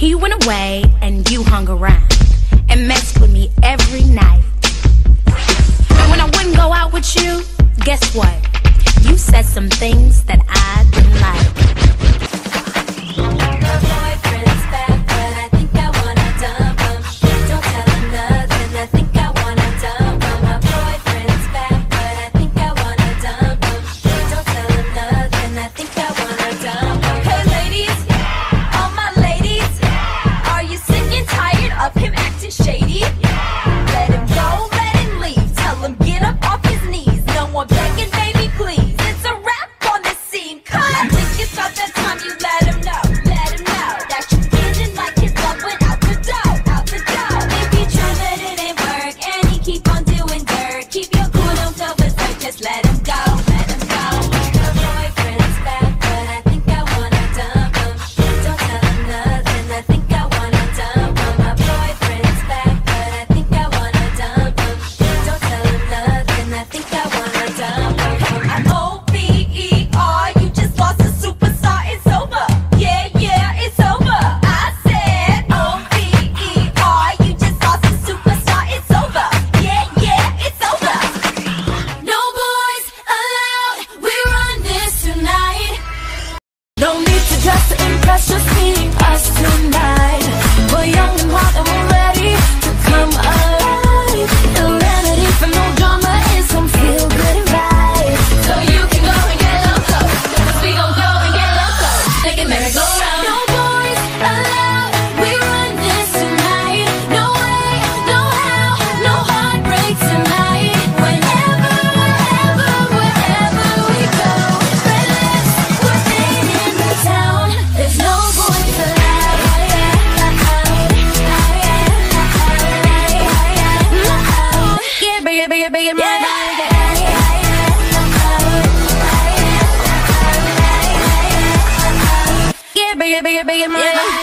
He went away and you hung around and messed with me every night. And when I wouldn't go out with you, guess what? You said some things that I didn't like. Bring it, bring it, bring it, Yeah, bring it, bring it, it,